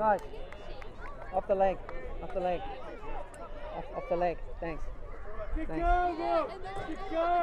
guys, off the leg, off the leg, off, off the leg. Thanks. Thanks. go, bro.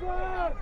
That's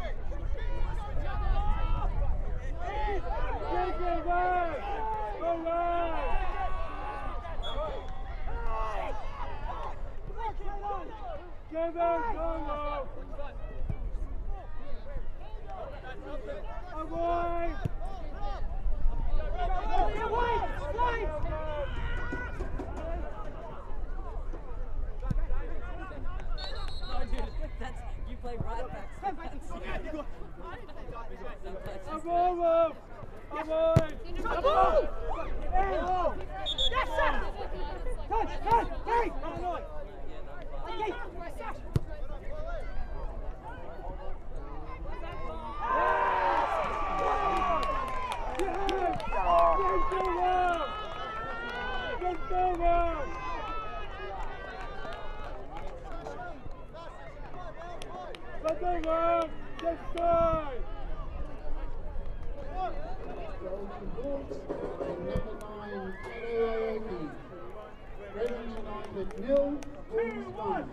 Nil, Wolves one.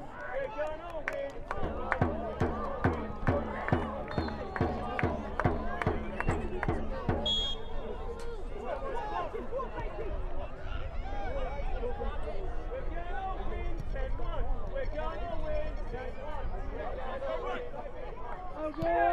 Jonah,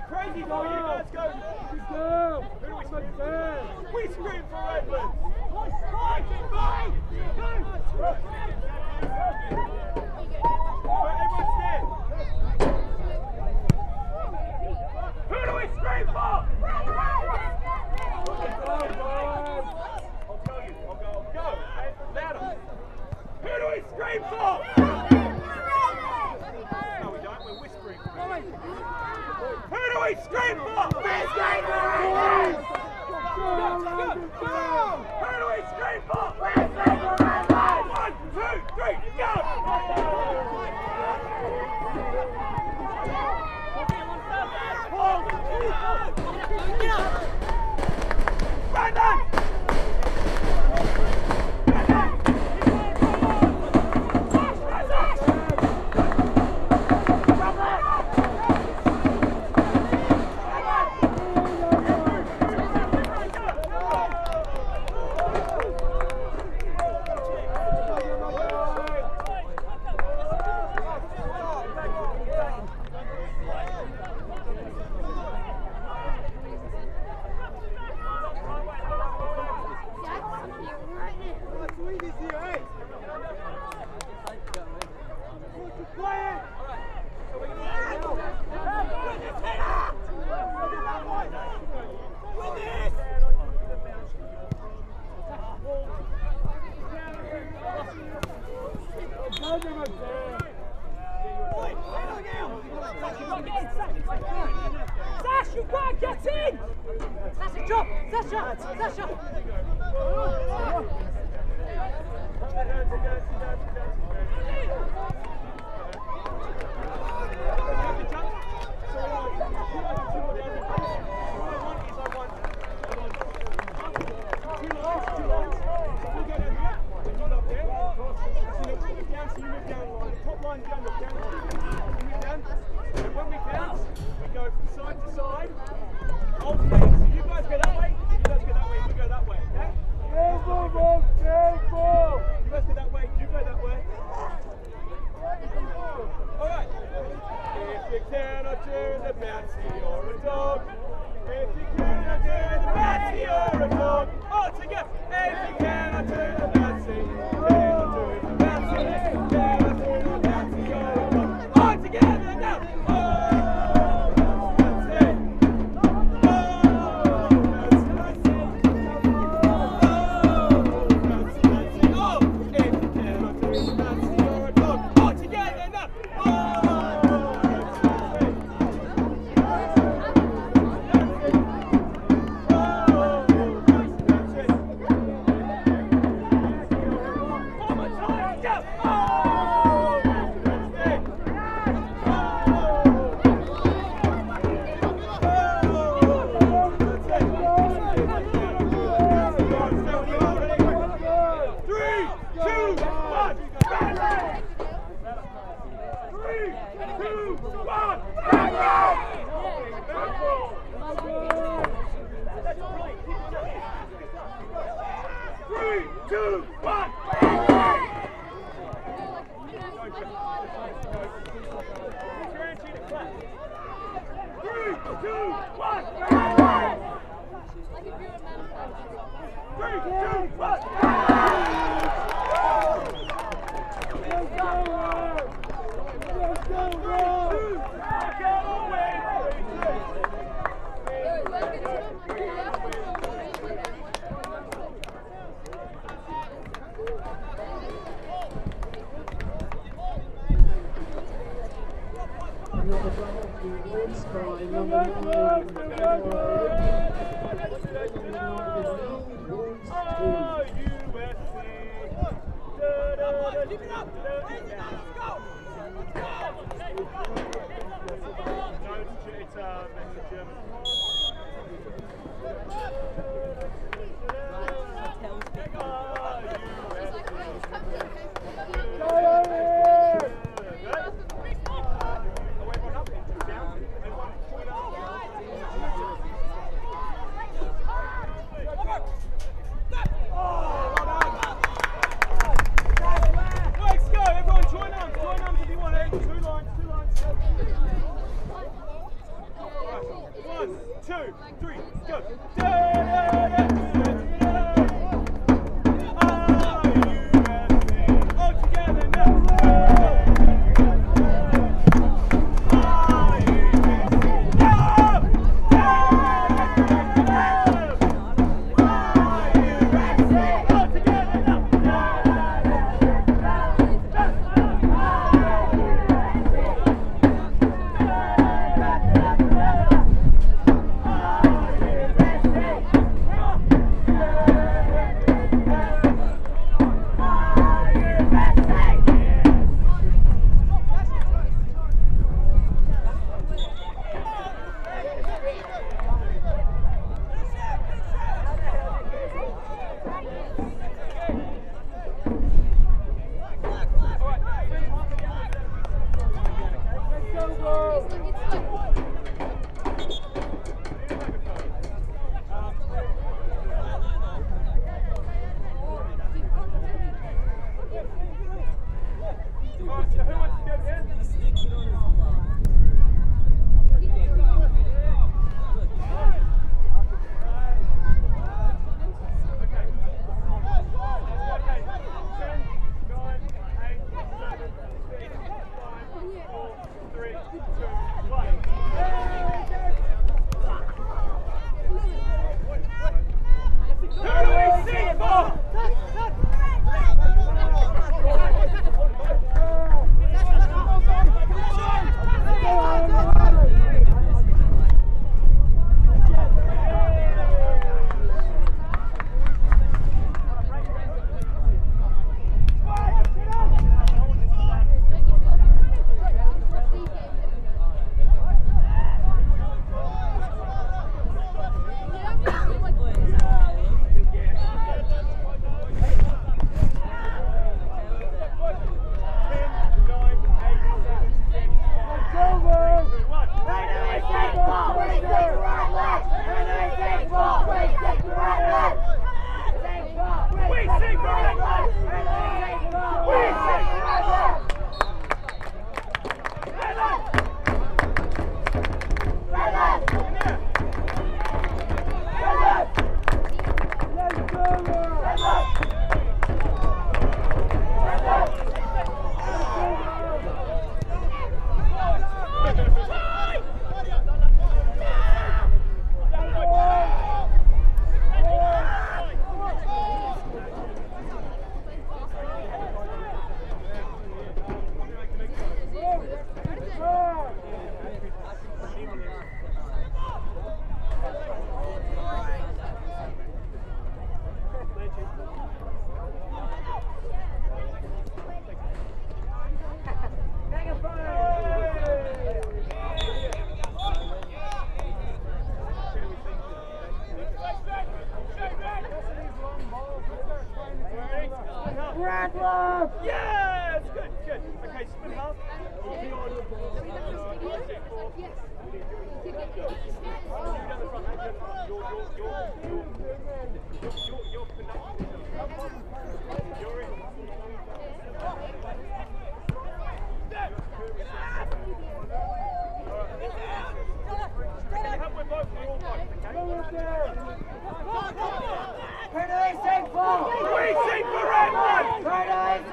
Go crazy, Doggy. Let's go. Good girl. Who do we scream for? We scream for Redlands. Go, go.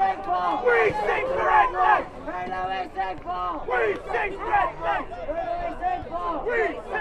St. Paul! We sing for red light! Hey, Louis St. Paul! We sing for light! Hey, Louis St. Paul! We sing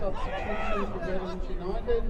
substitution for Redlands United.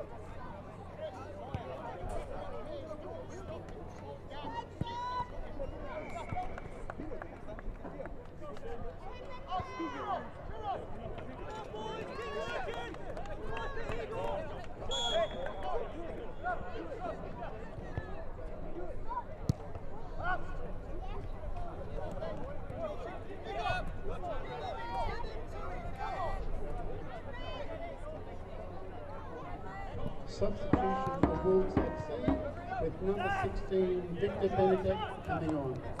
Substitution for Wolves FC with number 16 Victor Benedict coming on.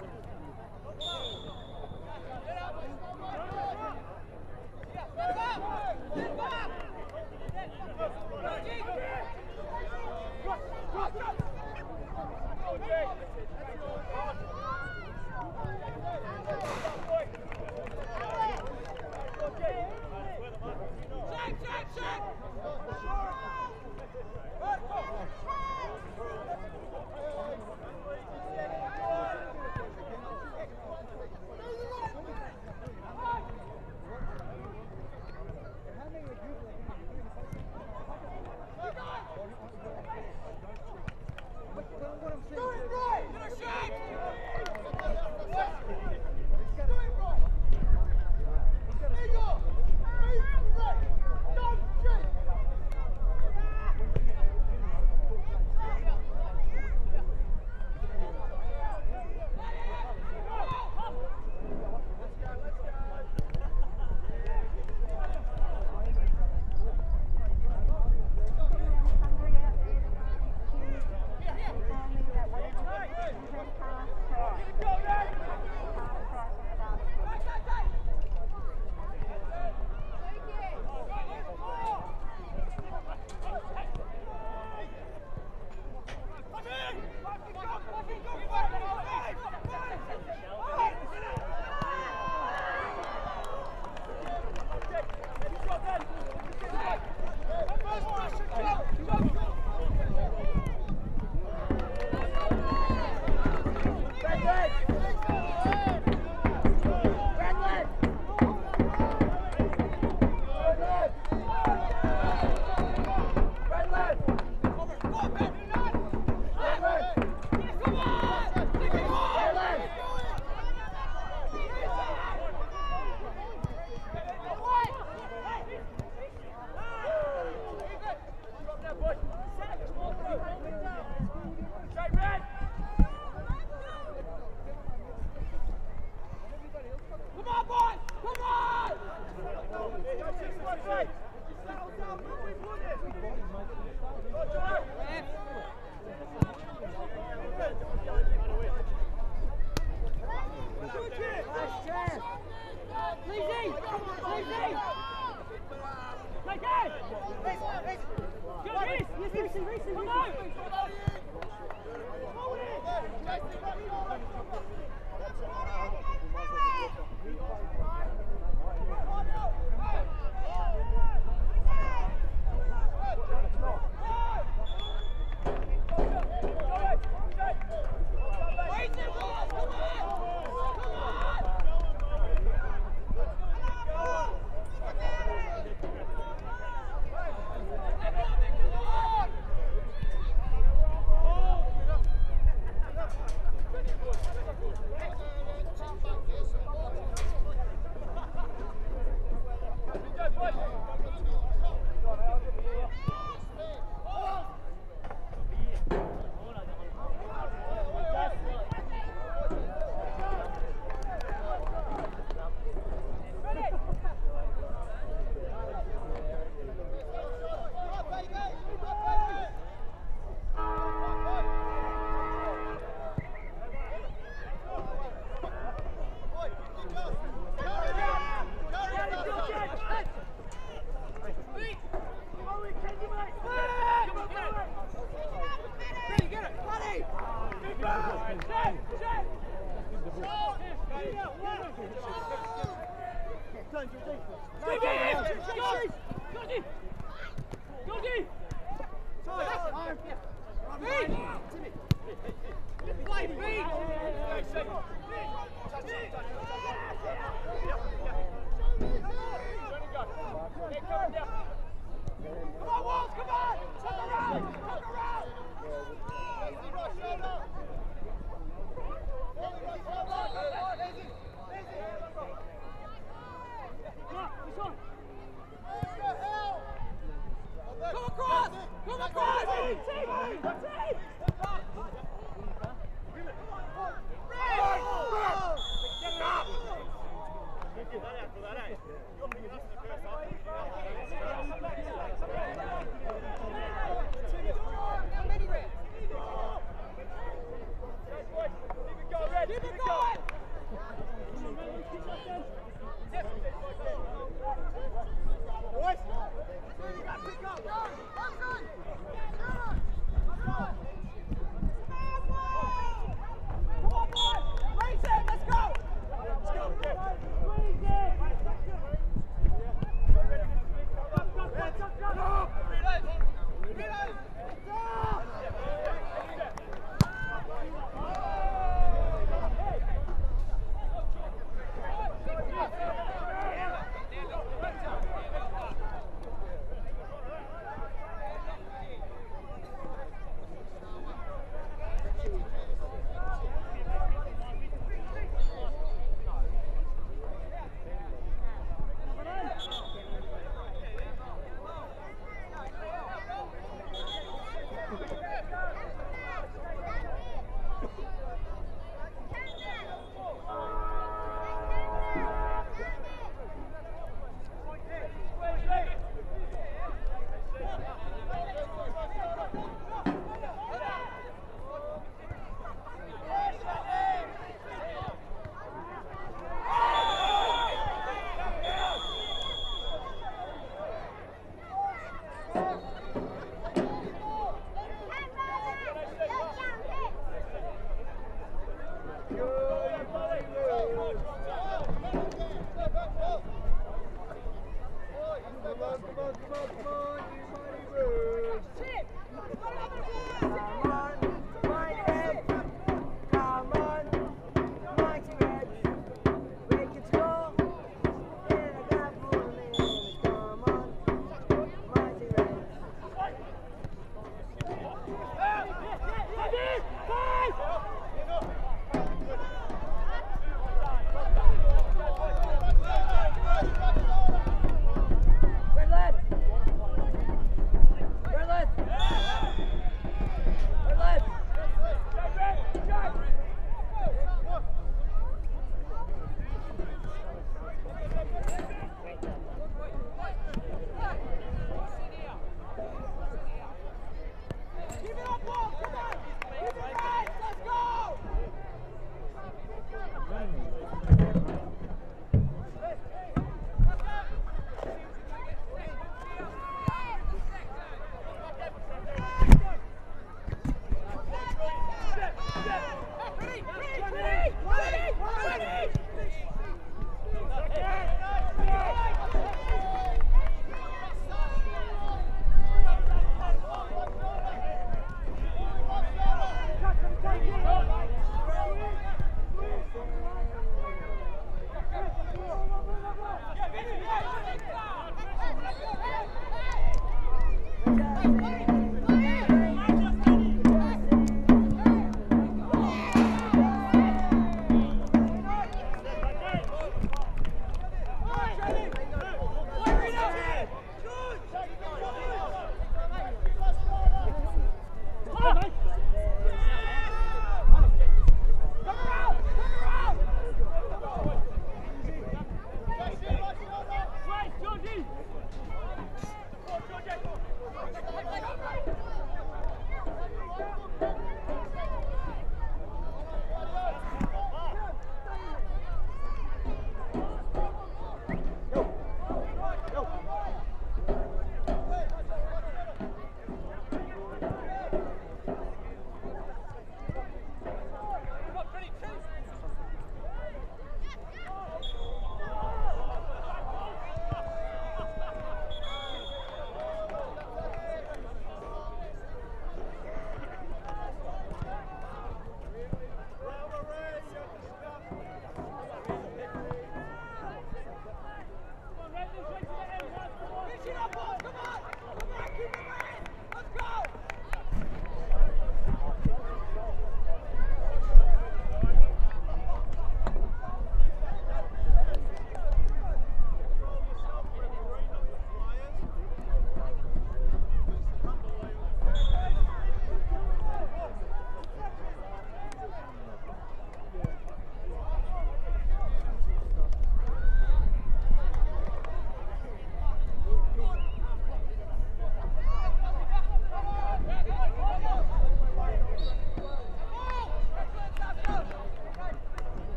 Come across! Come across! Team, team!